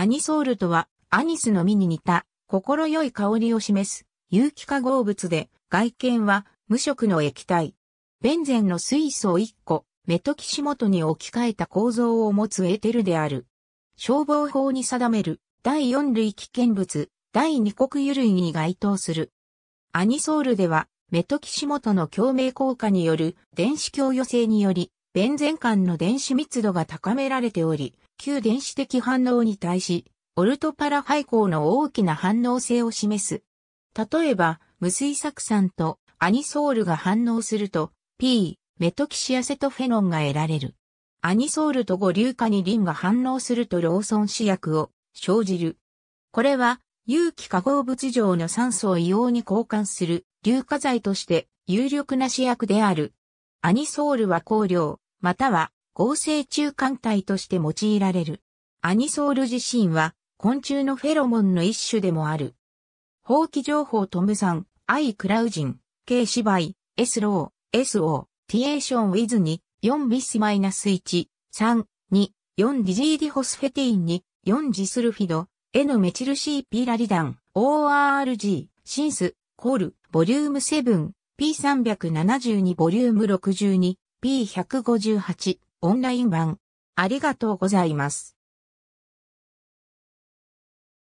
アニソールとは、アニスの実に似た、心よい香りを示す、有機化合物で、外見は無色の液体。ベンゼンの水素1個、メトキシモトに置き換えた構造を持つエーテルである。消防法に定める第4類危険物、第2国油類に該当する。アニソールでは、メトキシモトの共鳴効果による電子共与性により、ベンゼン間の電子密度が高められており、旧電子的反応に対し、オルトパラ配項の大きな反応性を示す。例えば、無水酢酸とアニソールが反応すると、P、メトキシアセトフェノンが得られる。アニソールと五硫化にリンが反応するとローソン試薬を生じる。これは有機化合物上の酸素を硫黄に交換する硫化剤として有力な試薬である。アニソールは香料、または合成中間体として用いられる。アニソール自身は昆虫のフェロモンの一種でもある。法規情報トムさん、アイ・クラウジン、K 芝居、S ロー、SO、ティエーションウィズに4ビスマイナス1、3、2、4ディジーディホスフェティンに4ジスルフィド、N メチル CP ラリダン、ORG、シンス、コール、ボリューム7、P372 ボリューム62、P158、オンライン版。ありがとうございます。